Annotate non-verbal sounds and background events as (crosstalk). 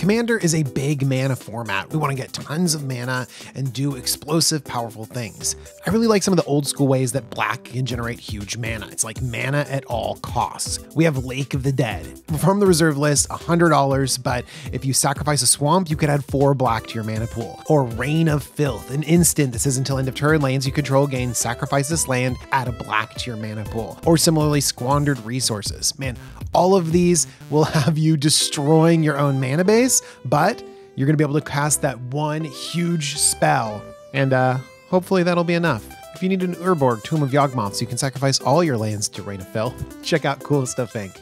Commander is a big mana format. We want to get tons of mana and do explosive, powerful things. I really like some of the old school ways that black can generate huge mana. It's like mana at all costs. We have Lake of the Dead. From the reserve list, $100, but if you sacrifice a swamp, you could add four black to your mana pool. Or Rain of Filth, an instant that says until end of turn, lands you control gain sacrifice this land, add a black to your mana pool. Or similarly, Squandered Resources. Man, all of these will have you destroying your own mana base, but you're going to be able to cast that one huge spell. And uh, hopefully that'll be enough. If you need an Urborg Tomb of Yawgmoths, you can sacrifice all your lands to Rain of Filth. (laughs) Check out Cool Stuff Inc.